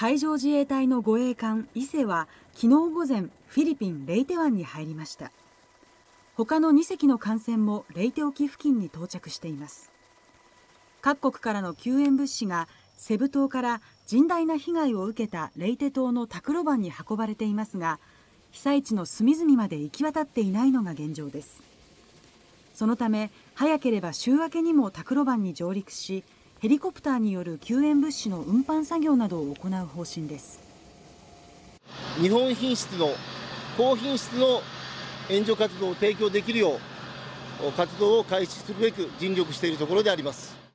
海上自衛隊の護衛艦伊勢は昨日午前フィリピンレイテ湾に入りました。他の2隻の艦船もレイテ沖付近に到着しています。各国からの救援物資がセブ島から甚大な被害を受けたレイテ島のタクロ湾に運ばれていますが被災地の隅々まで行き渡っていないのが現状です。そのため早ければ週明けにもタクロ湾に上陸しヘリコプターによる救援物資の運搬作業などを行う方針です。日本品質の高品質の援助活動を提供できるよう活動を開始するべく尽力しているところであります。